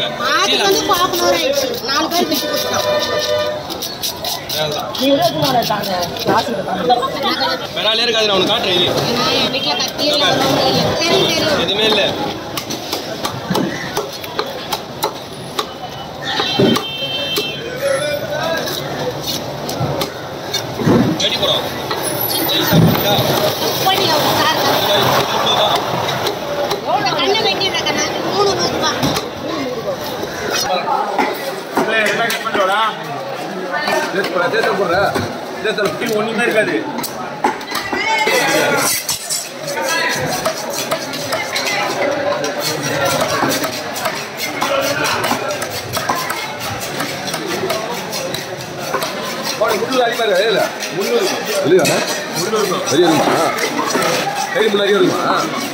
ஆட்டுக்கு வந்து பாப்புலர் ஆயிடுச்சு நாலு பேர் விட்டு கொடுத்தோம் பெறாலே இருக்காது நான் உனக்கு காட்டுறேன் இது ஏன்னா என் வீட்டுல கத்தி இல்லை. ஒண்ணும் இல்லை. தெரியும் தெரியும் எதுவுமே இல்லை வெடி போகிறோம் பண்ணி அவங்க சார் ஒன்றுமே இருக்காது. முள்ளு அதிகமாக இருக்கா இல்லை முந்நூறு. வெளியே வெளியே இருக்குமா கறி முள்ளு அதிகம் இருக்குமா